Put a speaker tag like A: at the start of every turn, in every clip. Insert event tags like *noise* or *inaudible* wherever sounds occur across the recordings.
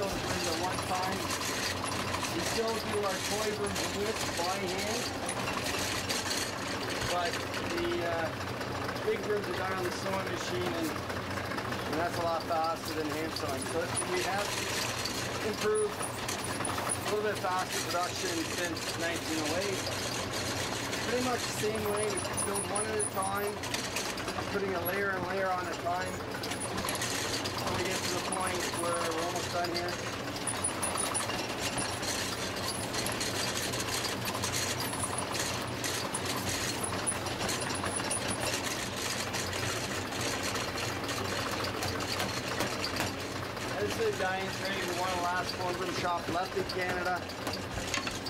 A: cylinders the one time. We still do our toy rooms with by hand, but the uh, big rooms are done on the sewing machine, and, and that's a lot faster than hand sewing. So we have improved a little bit faster production since 1908. Pretty much the same way, we build one at a time, putting a layer and layer on a time we get to the point where we're almost done here. This is. We one of the last shop left in Canada.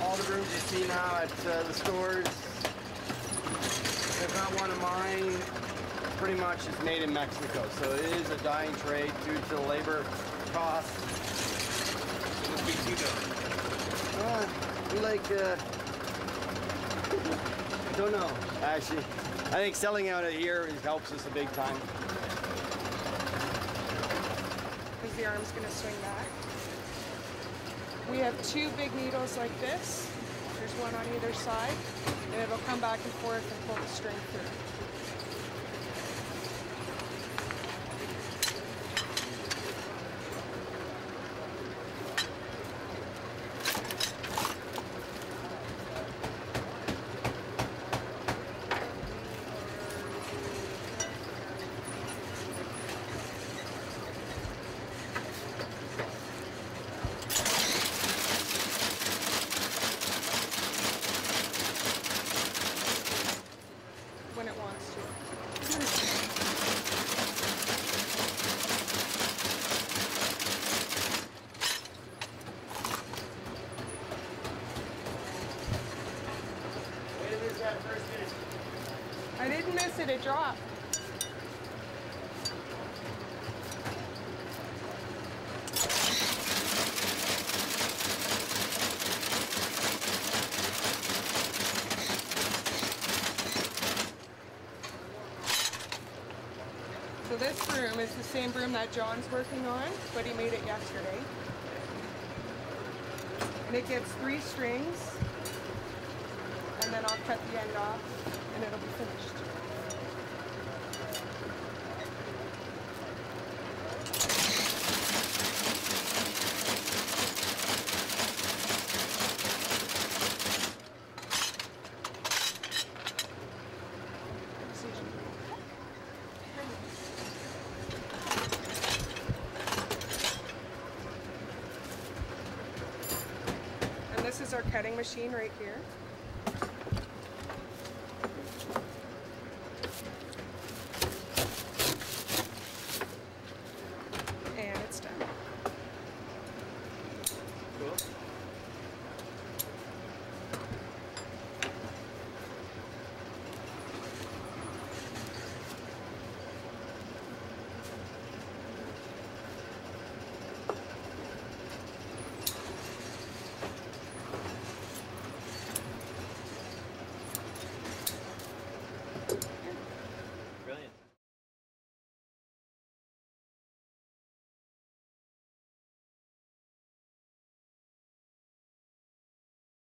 A: All the rooms you see now at uh, the stores, if not one of mine, pretty much is made in Mexico. So it is a dying trade due to the labor costs.
B: What makes you go?
A: Uh, we like, uh, I *laughs* don't know, actually. I think selling out of here helps us a big time.
C: Is the arm's gonna swing back. We have two big needles like this. There's one on either side, and it'll come back and forth and pull the string through. I didn't miss it, it dropped. So this broom is the same broom that John's working on, but he made it yesterday. And it gets three strings, and then I'll cut the end off, and it'll be finished. And this is our cutting machine right here.